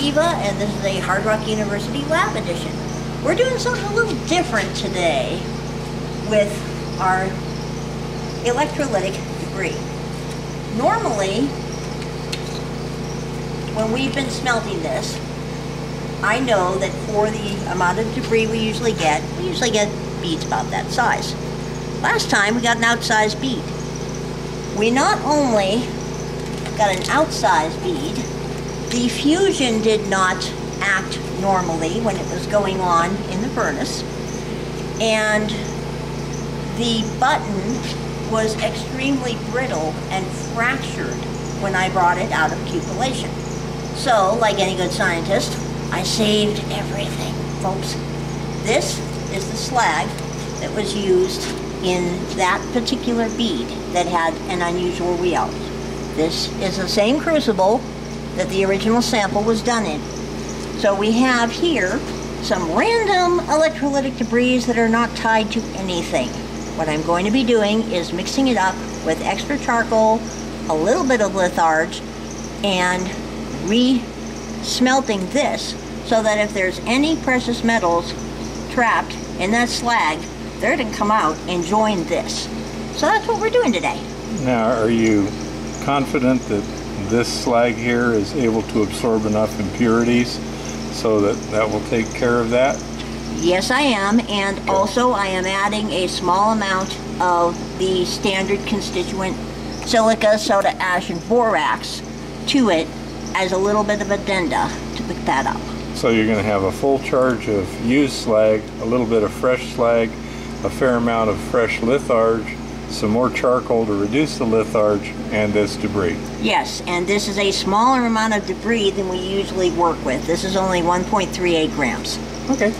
Eva, and this is a Hard Rock University Lab Edition. We're doing something a little different today with our electrolytic debris. Normally, when we've been smelting this, I know that for the amount of debris we usually get, we usually get beads about that size. Last time we got an outsized bead. We not only got an outsized bead, the fusion did not act normally when it was going on in the furnace, and the button was extremely brittle and fractured when I brought it out of cupellation. So, like any good scientist, I saved everything, folks. This is the slag that was used in that particular bead that had an unusual wheel. This is the same crucible that the original sample was done in. So we have here some random electrolytic debris that are not tied to anything. What I'm going to be doing is mixing it up with extra charcoal, a little bit of litharge, and re-smelting this so that if there's any precious metals trapped in that slag, they're going to come out and join this. So that's what we're doing today. Now, are you confident that this slag here is able to absorb enough impurities so that that will take care of that? Yes, I am, and okay. also I am adding a small amount of the standard constituent silica, soda ash, and borax to it as a little bit of addenda to pick that up. So you're going to have a full charge of used slag, a little bit of fresh slag, a fair amount of fresh litharge, some more charcoal to reduce the litharge, and this debris. Yes, and this is a smaller amount of debris than we usually work with. This is only 1.38 grams. Okay.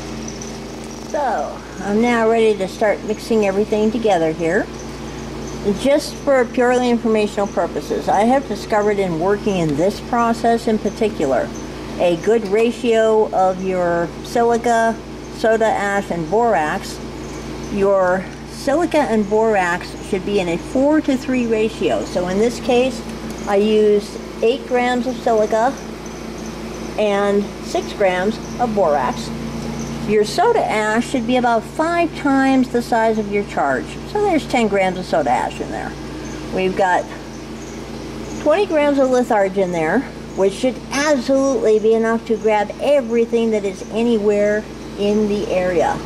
So, I'm now ready to start mixing everything together here. Just for purely informational purposes, I have discovered in working in this process in particular, a good ratio of your silica, soda ash, and borax. Your silica and borax should be in a 4 to 3 ratio. So in this case, I used 8 grams of silica and 6 grams of borax. Your soda ash should be about 5 times the size of your charge. So there's 10 grams of soda ash in there. We've got 20 grams of litharge in there, which should absolutely be enough to grab everything that is anywhere in the area.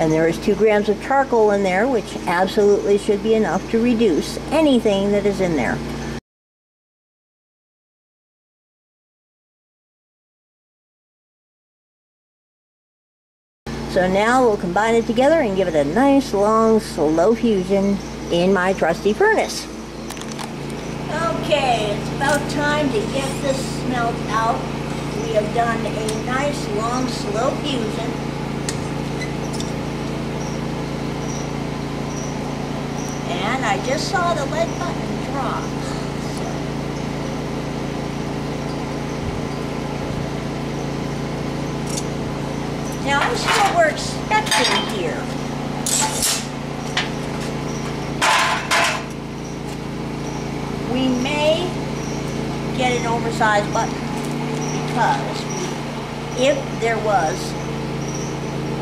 And there is two grams of charcoal in there, which absolutely should be enough to reduce anything that is in there. So now we'll combine it together and give it a nice long slow fusion in my trusty furnace. Okay, it's about time to get this smelt out. We have done a nice long slow fusion. And I just saw the lead button drop. Now I'm still we're expecting here. we may get an oversized button because if there was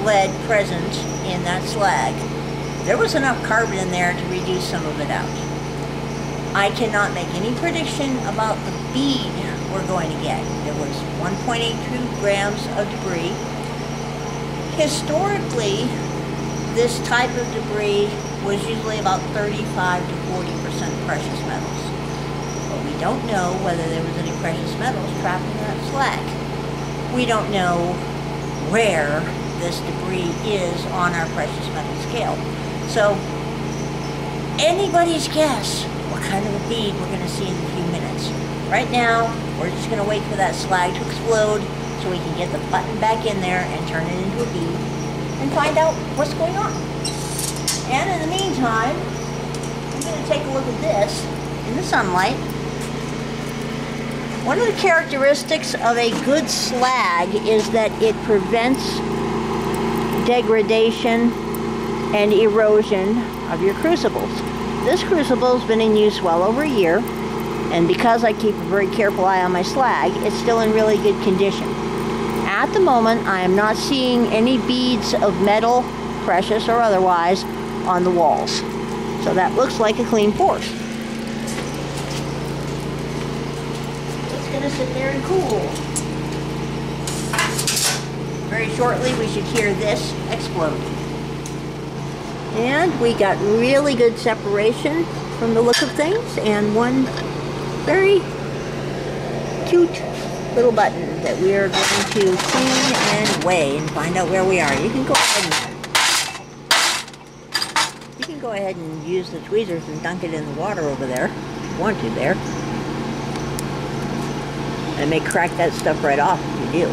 lead present in that slag, there was enough carbon in there to reduce some of it out. I cannot make any prediction about the bead we're going to get. There was 1.82 grams of debris. Historically, this type of debris was usually about 35 to 40% precious metals But we don't know whether there was any precious metals trapped in that slag. We don't know where this debris is on our precious metal scale. So anybody's guess what kind of a bead we're going to see in a few minutes. Right now, we're just going to wait for that slag to explode so we can get the button back in there and turn it into a bead and find out what's going on. And in the meantime, I'm going to take a look at this in the sunlight one of the characteristics of a good slag is that it prevents degradation and erosion of your crucibles. This crucible has been in use well over a year And because I keep a very careful eye on my slag, it's still in really good condition. At the moment, I am not seeing any beads of metal, precious or otherwise, on the walls. So that looks like a clean pour. It's gonna sit there and cool. Very shortly, we should hear this explode. And we got really good separation from the look of things and one very cute little button that we are going to clean and weigh and find out where we are. You can go ahead and you can go ahead and use the tweezers and dunk it in the water over there if you want to there. And may crack that stuff right off if you do.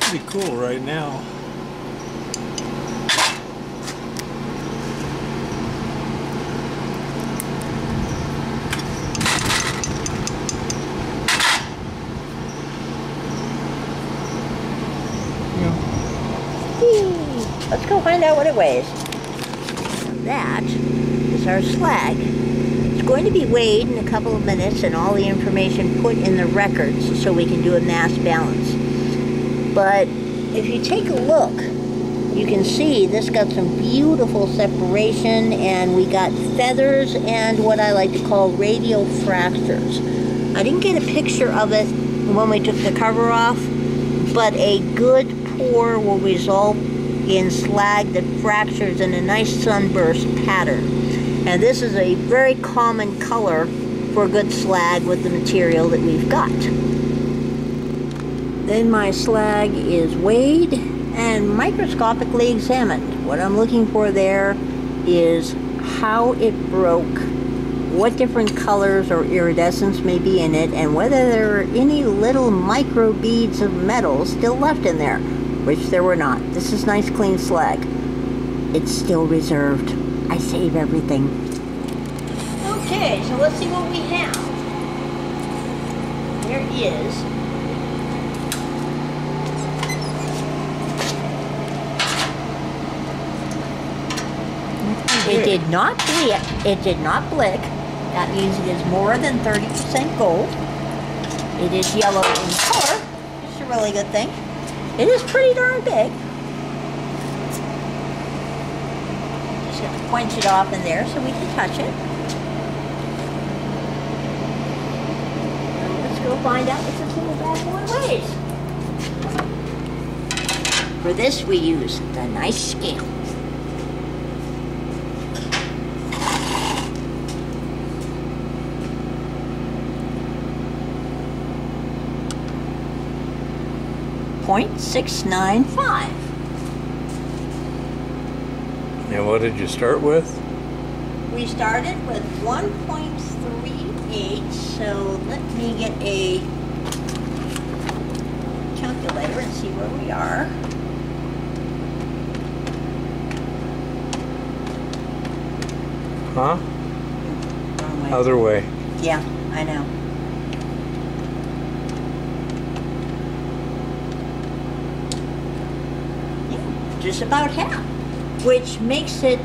Pretty cool right now. Let's go find out what it weighs. That is our slag. It's going to be weighed in a couple of minutes and all the information put in the records so we can do a mass balance. But if you take a look, you can see this got some beautiful separation and we got feathers and what I like to call radial fractures. I didn't get a picture of it when we took the cover off, but a good pour will result in slag that fractures in a nice sunburst pattern. And this is a very common color for good slag with the material that we've got. Then my slag is weighed and microscopically examined. What I'm looking for there is how it broke, what different colors or iridescence may be in it, and whether there are any little micro beads of metal still left in there which there were not. This is nice clean slag. It's still reserved. I save everything. Okay, so let's see what we have. There is It did not blick. It did not blick. That means it is more than 30% gold. It is yellow in color. It's a really good thing. It is pretty darn big. Just going to quench it off in there so we can touch it. let's go find out what this little bad boy weighs. For this we use the nice scale. Point six nine five. And what did you start with? We started with 1.38, so let me get a calculator and see where we are. Huh? Hmm, wrong way. Other way. Yeah, I know. Yeah, just about half, which makes it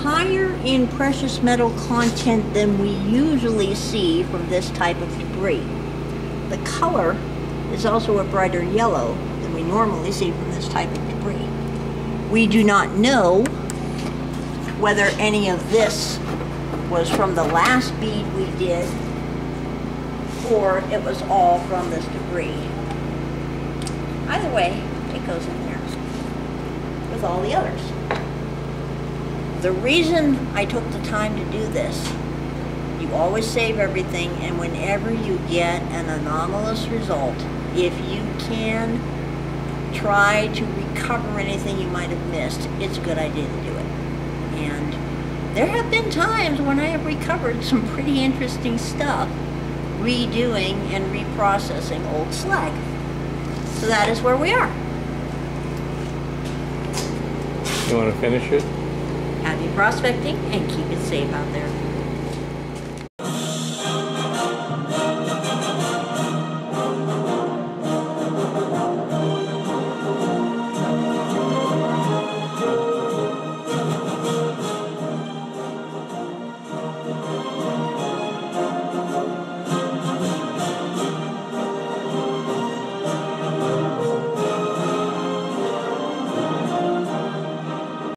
higher in precious metal content than we usually see from this type of debris. The color is also a brighter yellow than we normally see from this type of debris. We do not know whether any of this was from the last bead we did or it was all from this debris. Either way, it goes in there with all the others. The reason I took the time to do this, you always save everything and whenever you get an anomalous result, if you can try to recover anything you might have missed, it's a good idea to do it. And there have been times when I have recovered some pretty interesting stuff redoing and reprocessing old slag. So that is where we are. You want to finish it? Happy prospecting and keep it safe out there.